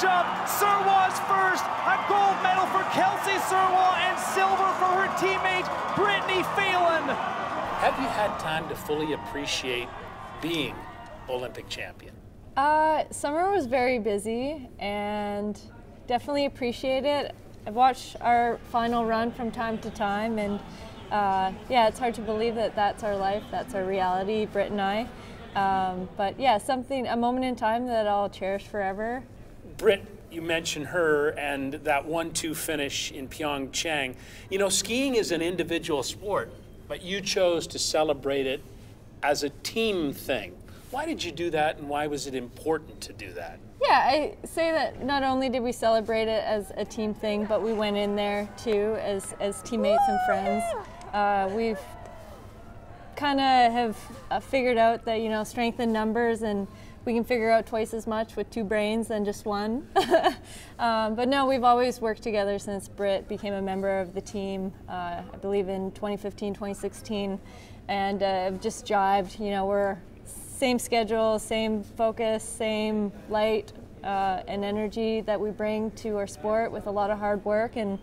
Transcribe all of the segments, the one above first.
jump. Serwa's first. A gold medal for Kelsey Serwa and silver for her teammate Brittany Phelan. Have you had time to fully appreciate being Olympic champion? Uh, summer was very busy and definitely appreciate it. I've watched our final run from time to time, and uh, yeah, it's hard to believe that that's our life, that's our reality, Britt and I. Um, but yeah, something, a moment in time that I'll cherish forever. Britt, you mentioned her and that one-two finish in Pyeongchang. You know, skiing is an individual sport, but you chose to celebrate it as a team thing. Why did you do that, and why was it important to do that? Yeah, I say that not only did we celebrate it as a team thing, but we went in there too as, as teammates and friends. Uh, we've kind of have uh, figured out that, you know, strength in numbers and we can figure out twice as much with two brains than just one. um, but no, we've always worked together since Britt became a member of the team, uh, I believe in 2015, 2016, and uh, just jived. You know, we're same schedule, same focus, same light uh, and energy that we bring to our sport with a lot of hard work, and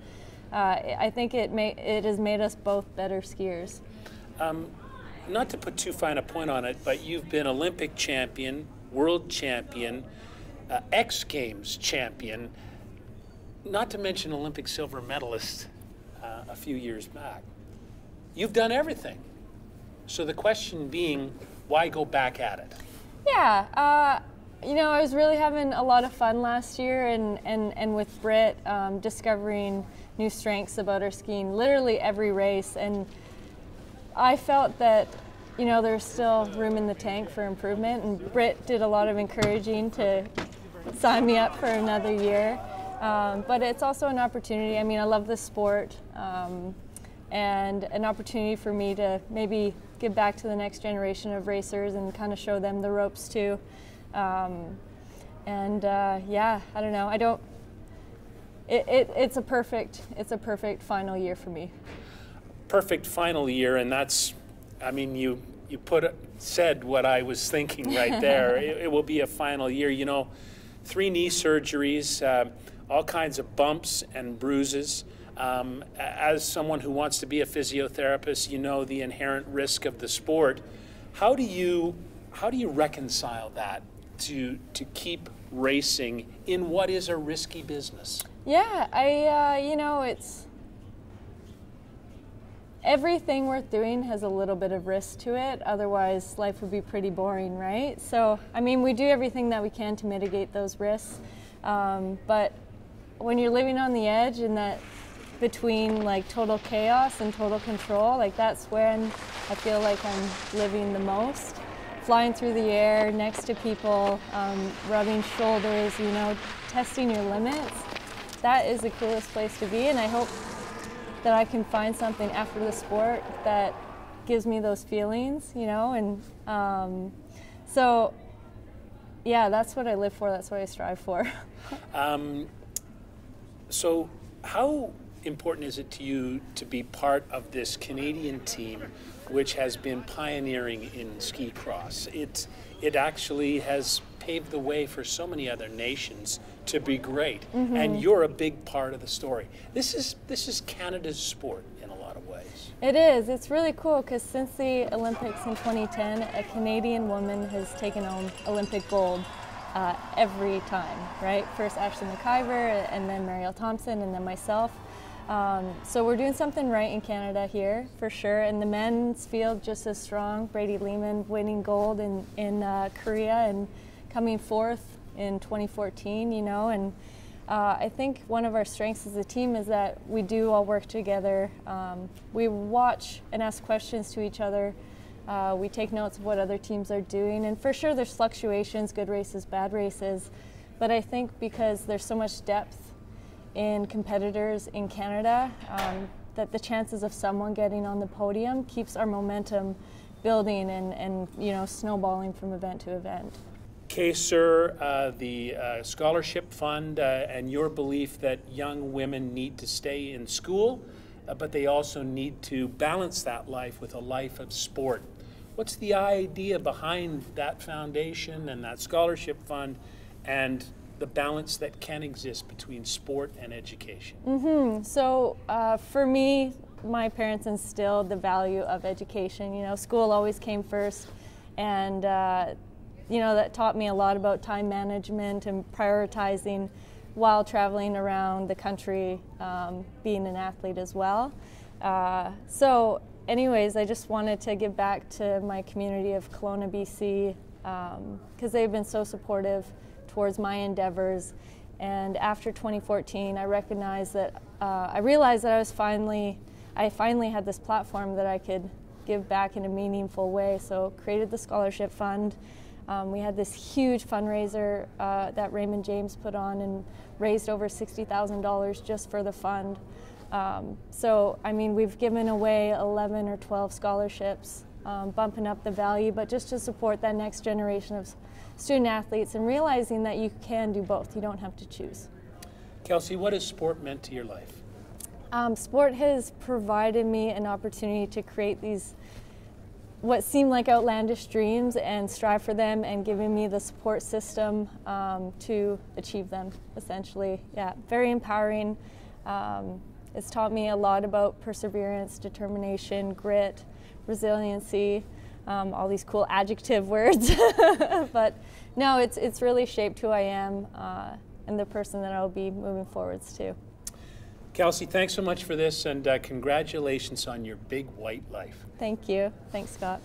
uh, I think it may, it has made us both better skiers. Um, not to put too fine a point on it, but you've been Olympic champion, world champion, uh, X Games champion, not to mention Olympic silver medalist uh, a few years back. You've done everything. So the question being, why go back at it? Yeah, uh, you know, I was really having a lot of fun last year and, and, and with Britt, um, discovering new strengths about her skiing literally every race. And I felt that, you know, there's still room in the tank for improvement. And Britt did a lot of encouraging to sign me up for another year. Um, but it's also an opportunity. I mean, I love the sport. Um, and an opportunity for me to maybe give back to the next generation of racers and kind of show them the ropes too. Um, and uh, yeah, I don't know. I don't. It, it, it's a perfect. It's a perfect final year for me. Perfect final year, and that's. I mean, you you put said what I was thinking right there. it, it, will be a final year. You know, three knee surgeries, uh, all kinds of bumps and bruises. Um, as someone who wants to be a physiotherapist, you know the inherent risk of the sport. How do you how do you reconcile that to to keep racing in what is a risky business? Yeah, I uh, you know it's everything worth doing has a little bit of risk to it. Otherwise, life would be pretty boring, right? So, I mean, we do everything that we can to mitigate those risks. Um, but when you're living on the edge and that between like total chaos and total control, like that's when I feel like I'm living the most. Flying through the air next to people, um, rubbing shoulders, you know, testing your limits. That is the coolest place to be, and I hope that I can find something after the sport that gives me those feelings, you know, and um, so yeah, that's what I live for. That's what I strive for. um, so, how important is it to you to be part of this Canadian team, which has been pioneering in ski cross? It it actually has paved the way for so many other nations to be great, mm-hmm. and you're a big part of the story. This is this is Canada's sport in a lot of ways. It is. It's really cool because since the Olympics in 2010, a Canadian woman has taken home Olympic gold. Uh, every time, right? First Ashley McIver, and then Marielle Thompson, and then myself. Um, so we're doing something right in Canada here for sure. And the men's field just as strong. Brady Leman winning gold in in uh, Korea and coming fourth in 2014. You know, and uh, I think one of our strengths as a team is that we do all work together. Um, we watch and ask questions to each other. Uh, we take notes of what other teams are doing, and for sure there's fluctuations, good races, bad races. But I think because there's so much depth in competitors in Canada, um, that the chances of someone getting on the podium keeps our momentum building and, and you know snowballing from event to event. KSUR, uh, the uh, scholarship fund, uh, and your belief that young women need to stay in school, uh, but they also need to balance that life with a life of sport. What's the idea behind that foundation and that scholarship fund, and the balance that can exist between sport and education? Mm-hmm. So uh, for me, my parents instilled the value of education. You know, school always came first, and uh, you know that taught me a lot about time management and prioritizing while traveling around the country, um, being an athlete as well. Uh, so, anyways, I just wanted to give back to my community of Kelowna, BC, because um, they've been so supportive towards my endeavors. And after 2014, I recognized that uh, I realized that I was finally, I finally had this platform that I could give back in a meaningful way. So created the scholarship fund. Um, we had this huge fundraiser uh, that Raymond James put on and raised over $60,000 just for the fund. Um, so, I mean, we've given away 11 or 12 scholarships, um, bumping up the value, but just to support that next generation of student athletes and realizing that you can do both. You don't have to choose. Kelsey, what has sport meant to your life? Um, sport has provided me an opportunity to create these what seem like outlandish dreams and strive for them and giving me the support system um, to achieve them essentially. Yeah very empowering. Um, it's taught me a lot about perseverance determination grit resiliency um, all these cool adjective words. But no it's, it's really shaped who i am uh, and the person that i'll be moving forwards to Kelsey, thanks so much for this and uh, congratulations on your big white life. Thank you. Thanks, Scott.